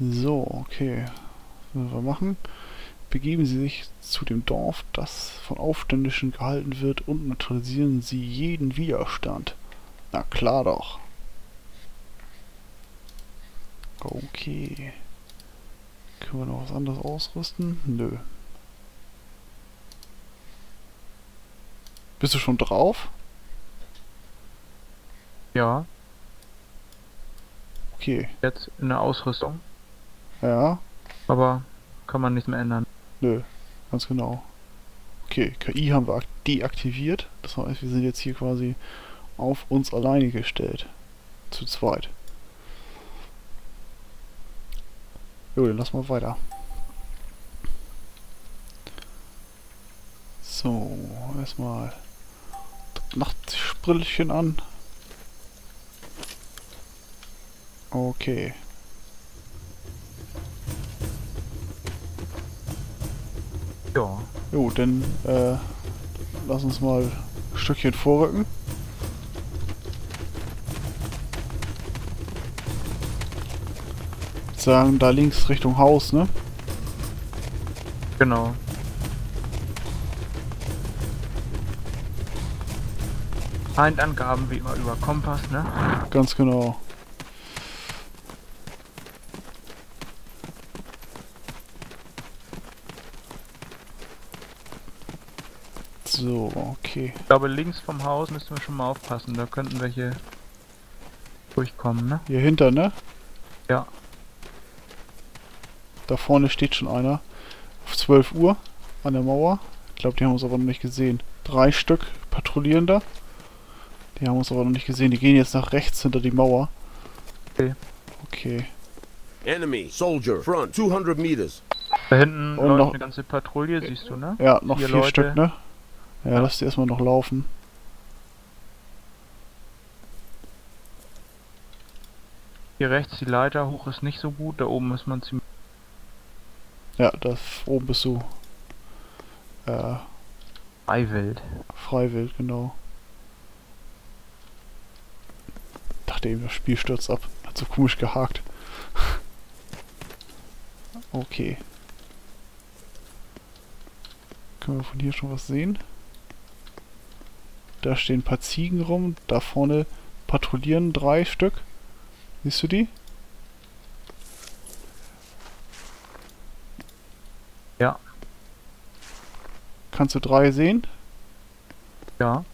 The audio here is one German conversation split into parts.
So, okay. Was wir machen? Begeben Sie sich zu dem Dorf, das von Aufständischen gehalten wird und neutralisieren Sie jeden Widerstand. Na klar doch. Okay. Können wir noch was anderes ausrüsten? Nö. Bist du schon drauf? Ja, Okay. jetzt in der Ausrüstung. Ja. Aber kann man nicht mehr ändern. Nö. Ganz genau. Okay, KI haben wir ak- deaktiviert. Das heißt, wir sind jetzt hier quasi auf uns alleine gestellt. Zu zweit. Jo, dann lass mal weiter. So, erstmal das Nachtbrillchen an. Okay. Ja. Jo, dann äh, lass uns mal ein Stückchen vorrücken. Sagen, da links Richtung Haus, ne? Genau. Feindangaben wie immer über Kompass, ne? Ganz genau. So, okay. Ich glaube, links vom Haus müssen wir schon mal aufpassen. Da könnten welche durchkommen, ne? Hier hinter, ne? Ja. Da vorne steht schon einer. Auf 12 Uhr an der Mauer. Ich glaube, die haben uns aber noch nicht gesehen. Drei Stück patrouillieren da. Die haben uns aber noch nicht gesehen. Die gehen jetzt nach rechts hinter die Mauer. Okay. Okay. Enemy, soldier, front, 200 meters. Da hinten Und läuft noch- eine ganze Patrouille, siehst du, ne? Ja, noch Vier vier Leute. Stück, ne? Ja, lass die erstmal noch laufen. Hier rechts die Leiter hoch ist nicht so gut, da oben ist man ziemlich Ja, das oben bist du äh, freiwild. freiwillig, genau. Dachte eben, das Spiel stürzt ab. Hat so komisch gehakt. okay. Können wir von hier schon was sehen? Da stehen ein paar Ziegen rum. Da vorne patrouillieren drei Stück. Siehst du die? Ja. Kannst du drei sehen? Ja.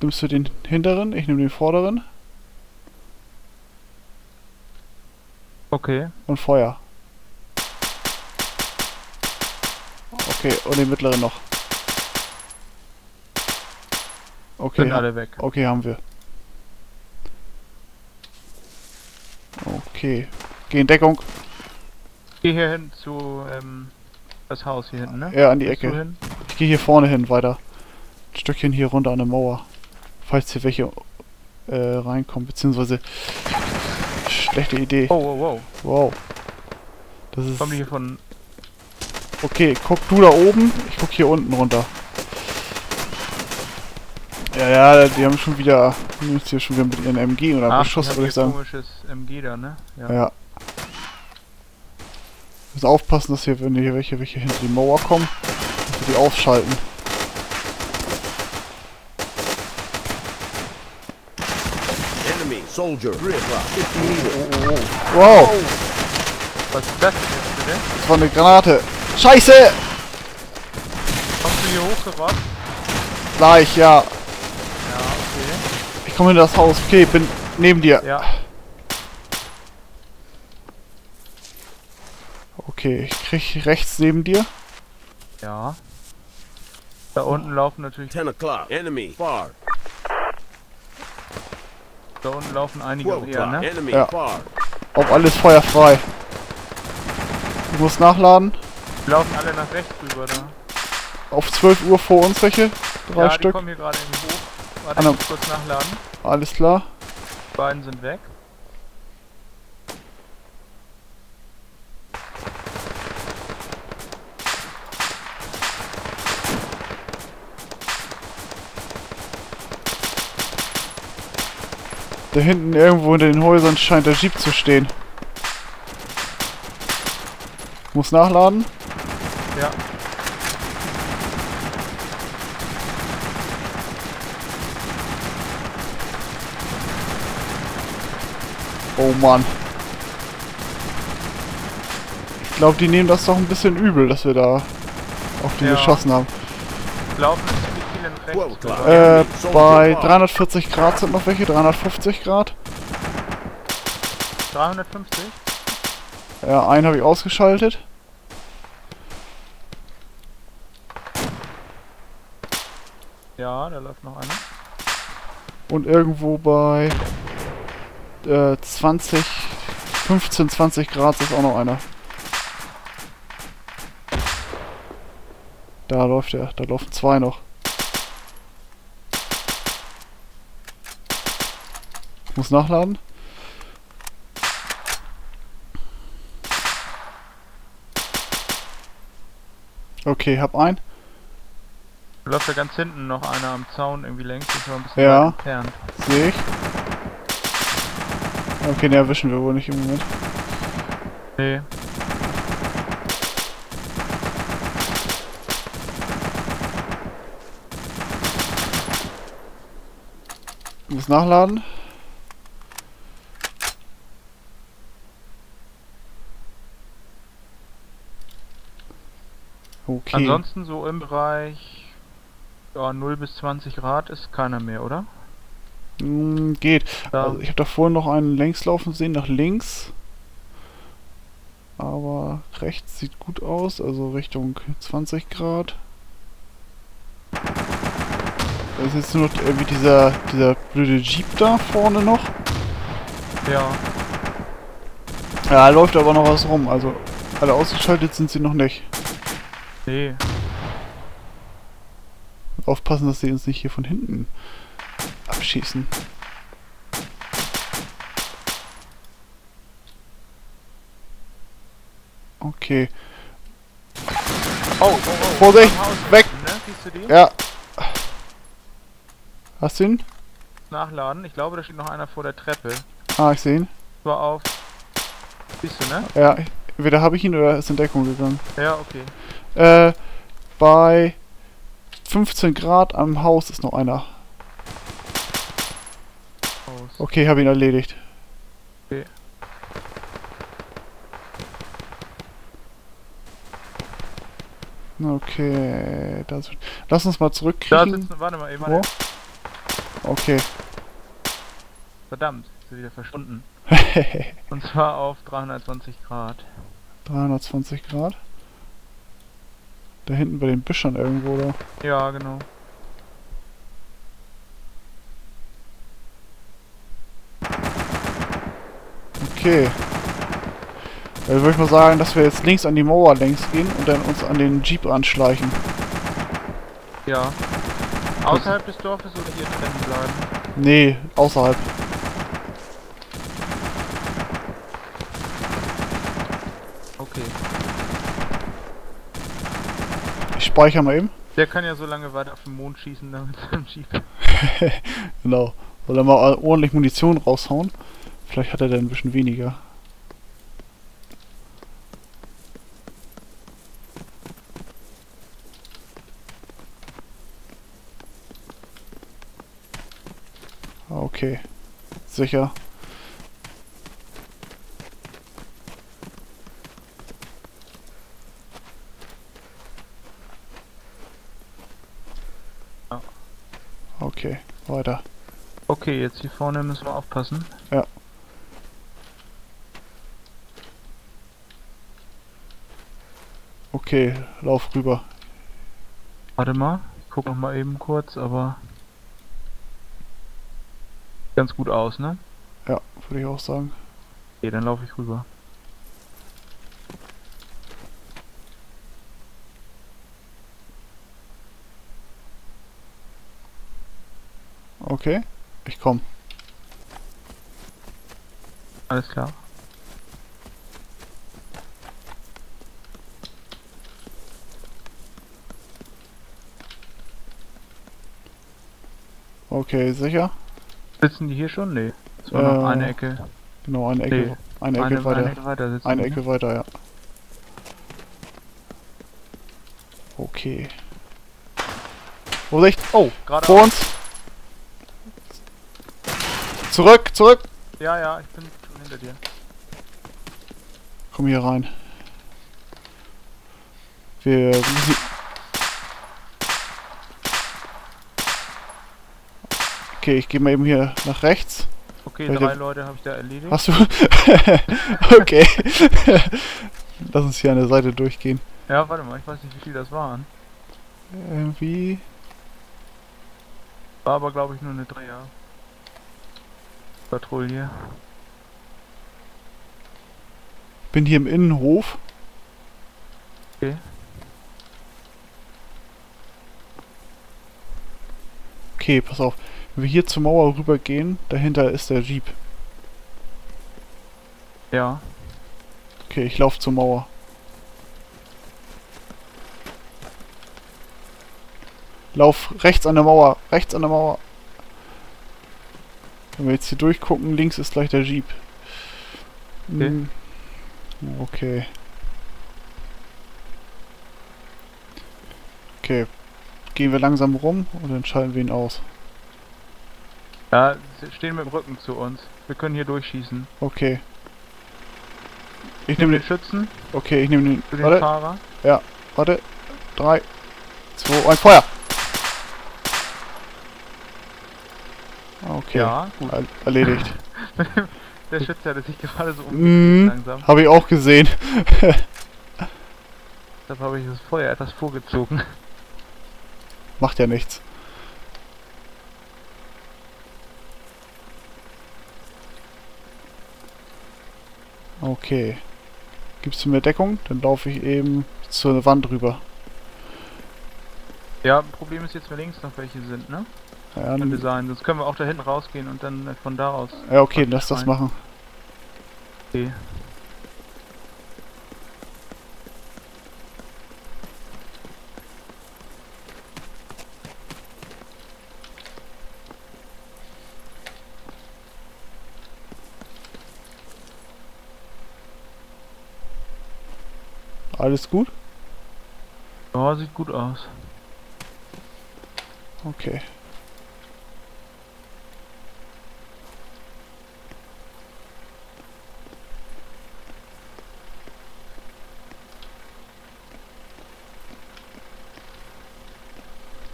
Nimmst du den hinteren? Ich nehme den vorderen. Okay. Und Feuer. Okay, und den mittleren noch. Okay, Sind alle weg. okay, haben wir. Okay. Geh in Deckung. Geh hier hin zu ähm, das Haus hier hinten, ne? Ja, an die Gehst Ecke. Ich gehe hier vorne hin weiter. Ein Stückchen hier runter an der Mauer. Falls hier welche äh, reinkommen, beziehungsweise schlechte Idee. Oh, wow, wow. Wow. Das ist. Kommen die hier von. Okay, guck du da oben, ich guck hier unten runter. Ja, ja, die haben schon wieder, die haben jetzt hier schon wieder mit ihren MG oder Ach, Beschuss, würde ich sagen. komisches MG da, ne? Ja. Ja. Müssen aufpassen, dass hier, wenn hier welche, welche hinter die Mauer kommen, dass wir die ausschalten. Enemy, soldier, 3 o'clock, 50 meters. Wow, Was ist das denn jetzt bitte? das war eine Granate. Scheiße! Kommst du hier hochgerobbt? Gleich, ja. Komme hinter das Haus. Okay, bin neben dir. Ja. Okay, ich krieg rechts neben dir. Ja. Da unten laufen natürlich. 10 o'clock, enemy, far. Da unten laufen einige 12 eher, o'clock, ne? enemy, Ja. far. Auf alles Feuer frei. Ich muss nachladen. Die laufen alle nach rechts rüber da. Auf 12 Uhr vor uns welche. Drei ja, die Stück. kommen hier gerade irgendwie hoch. Warte, Anna- ich muss kurz nachladen. Alles klar. Die beiden sind weg. Da hinten irgendwo hinter den Häusern scheint der Jeep zu stehen. muss nachladen. Ja. Oh Mann. Ich glaube, die nehmen das doch ein bisschen übel, dass wir da auf die Ja. geschossen haben. Viele Well, rechts. klar. rüber. Äh, bei 340 Grad sind noch welche, 350 Grad. 350? Ja, einen habe ich ausgeschaltet. Ja, da läuft noch einer. Und irgendwo bei äh, 20, 15, 20 Grad ist auch noch einer. Da läuft er, da laufen zwei noch. Ich muss nachladen. Okay, hab einen. Da läuft da ganz hinten noch einer am Zaun irgendwie längs, das war ein bisschen Ja. entfernt. Sehe ich. Okay, den erwischen wir wohl nicht im Moment. Nee. Muss nachladen. Okay. Ansonsten so im Bereich ja, 0 bis 20 Grad ist keiner mehr, oder? Mm, geht. Da, Also ich habe da vorhin noch einen längs laufen sehen, nach links. Aber rechts sieht gut aus, also Richtung 20 Grad. Da ist jetzt nur noch irgendwie dieser, dieser blöde Jeep da vorne noch. ja, Ja, läuft aber noch was rum, also alle ausgeschaltet sind sie noch nicht. nee. Aufpassen, dass sie uns nicht hier von hinten abschießen. Okay. Oh, oh, oh. Vorsicht, Haus weg. Ne? Ja. Hast du ihn? Nachladen. Ich glaube, da steht noch einer vor der Treppe. Ah, ich sehe ihn. War auf. Siehst du, ne? Ja, entweder habe ich ihn oder er ist in Deckung gegangen. Ja, okay. Äh, bei 15 Grad am Haus ist noch einer. Okay, habe ihn erledigt. Okay. Okay, das, lass uns mal Da zurückkriegen. sitzen, warte mal eben. Wo? warte. Okay. Verdammt, ist sie wieder verschwunden. Und zwar auf 320 Grad. 320 Grad. Da hinten bei den Büschern irgendwo, oder? Ja, genau. Okay. Dann würde ich mal sagen, dass wir jetzt links an die Mauer längs gehen und dann uns an den Jeep anschleichen. Ja. Außerhalb des Dorfes oder hier drin bleiben? Nee, außerhalb. Okay. Ich speichere mal eben. Der kann ja so lange weiter auf den Mond schießen, damit seinem Jeep. Genau. Soll er mal ordentlich Munition raushauen? Vielleicht hat er dann ein bisschen weniger. Ah, Okay. Sicher. Ja. Okay, weiter. Okay, jetzt hier vorne müssen wir aufpassen. Okay, lauf rüber. Warte mal, ich guck noch mal eben kurz, aber ganz gut aus, ne? Ja, würde ich auch sagen. Okay, dann laufe ich rüber. Okay, ich komm. Alles klar. Okay, sicher? Sitzen die hier schon? Nee. Das war noch Äh, eine Ecke. Genau, eine Ecke, Nee, eine Ecke eine, weiter. eine Ecke weiter sitzen Eine Ecke weiter, ja. Okay. Vorsicht! Oh, gerade. Vor uns! Zurück, zurück! Ja, ja, ich bin schon hinter dir. Komm hier rein. Wir müssen... Okay, ich gehe mal eben hier nach rechts. Okay, Welche- drei Leute habe ich da erledigt. Hast du? okay. Lass uns hier an der Seite durchgehen. Ja, warte mal, ich weiß nicht, wie viel das waren. Irgendwie. War aber, glaube ich, nur eine Dreier. Patrouille. Bin hier im Innenhof. Okay. Okay, pass auf. Wenn wir hier zur Mauer rübergehen, dahinter ist der Jeep. Ja. Okay, ich laufe zur Mauer. Lauf rechts an der Mauer, rechts an der Mauer. Wenn wir jetzt hier durchgucken, links ist gleich der Jeep. Okay. Hm. Okay. Okay. Gehen wir langsam rum und dann schalten wir ihn aus. Ja, sie stehen mit dem Rücken zu uns. Wir können hier durchschießen. Okay. Ich nehme den den. Schützen Okay, ich nehme den. den Warte, Fahrer. warte. Drei, zwei, ein Feuer! Okay. Ja, gut. Er erledigt. Der Schütze hatte sich gerade so Mhm. umgedreht langsam. Habe ich auch gesehen. Deshalb habe ich das Feuer etwas vorgezogen. Macht ja nichts. Okay. Gibst du mir Deckung? Dann laufe ich eben zur Wand rüber. Ja, Problem ist jetzt, wer links noch welche sind, ne? Ja, dann, sein. Sonst können wir auch da hinten rausgehen und dann äh, von da aus. ja okay, lass das machen. Okay. Alles gut? Ja, sieht gut aus. Okay.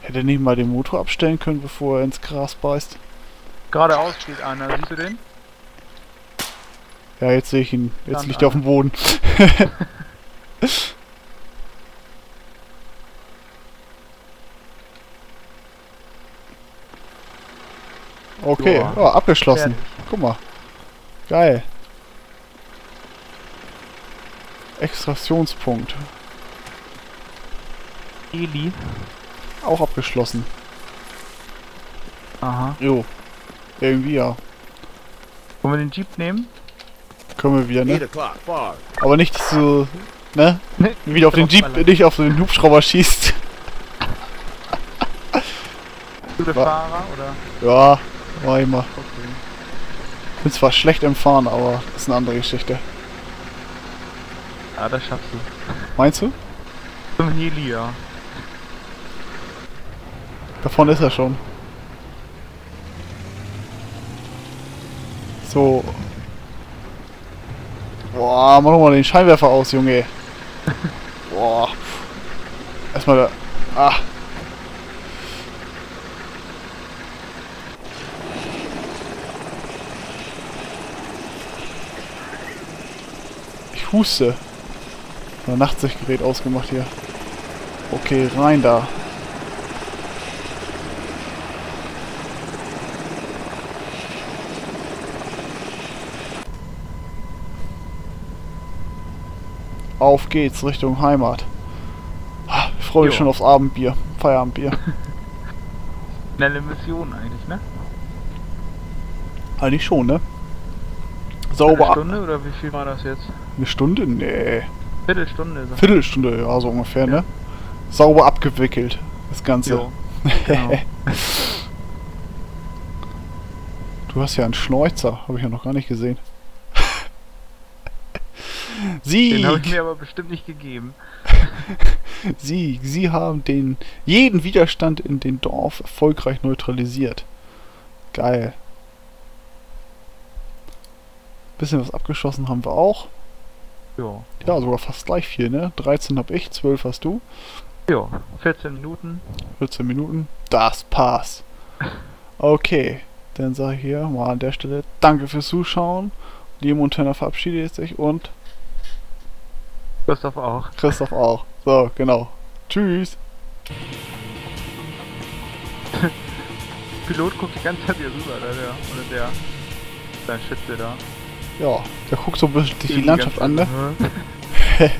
Hätte nicht mal den Motor abstellen können, bevor er ins Gras beißt? Geradeaus steht einer, siehst du den? Ja, jetzt sehe ich ihn. Jetzt Dann liegt er auf dem Boden. okay, Joa. ja, abgeschlossen. Fertig. Guck mal. Geil. Extraktionspunkt. Eli. Auch abgeschlossen. Aha. Jo. Irgendwie ja. Wollen wir den Jeep nehmen? Können wir wieder, Eight ne? Aber nicht so, ne? Nee. Wieder auf den Jeep, Draufballern. nicht auf den Hubschrauber schießt. Wa- Fahrer oder? Ja, war immer. Okay. Bin zwar schlecht im Fahren, aber das ist eine andere Geschichte. Ja, das schaffst du. Meinst du? Zum Heli, ja. Davon ist er schon. So. Boah, mach doch mal den Scheinwerfer aus, Junge. Boah. Erstmal da. Ah. Ich huste. Mein Nachtsichtgerät ausgemacht hier. Okay, rein da. Auf geht's Richtung Heimat. Ah, Ich freue mich Jo. schon aufs Abendbier. Feierabendbier. Schnelle Mission eigentlich, ne? Eigentlich schon, ne? Eine Sauber ab. Stunde oder wie viel war das jetzt? Eine Stunde? Nee. Viertelstunde. So. Viertelstunde, ja, so ungefähr, ne? Sauber abgewickelt. Das Ganze. Jo. Genau. Du hast ja einen Schnäuzer. Habe ich ja noch gar nicht gesehen. Den habe ich Sieg! mir aber bestimmt nicht gegeben. Sie, Sie haben den jeden Widerstand in dem Dorf erfolgreich neutralisiert. Geil. Bisschen was abgeschossen haben wir auch. Ja. Ja, sogar fast gleich viel, ne? 13 hab ich, 12 hast du. Ja, 14 Minuten. 14 Minuten. Das passt. Okay, dann sage ich hier mal an der Stelle Danke fürs Zuschauen. Liebe Montana verabschiedet sich und Christoph auch. Christoph auch. So, genau. Tschüss. Pilot guckt die ganze Zeit hier rüber, da der, oder der, sein Schütze da. Ja, der guckt so ein bisschen die Eben Landschaft an, ne?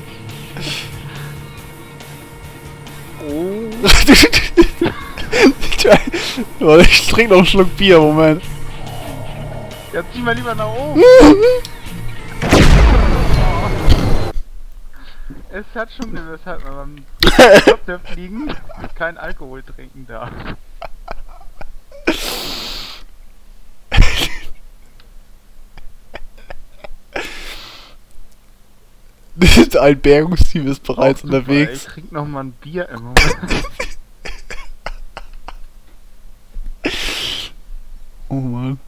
Oh. Ich trinke noch einen Schluck Bier, Moment. "Hä? Ja, zieh mal lieber nach oben. Es hat schon gewissheit, wenn man Helikopter fliegen kein Alkohol trinken darf. Ein Bergungsteam ist bereits super, unterwegs. Ich trink noch mal ein Bier im Moment. Oh Mann.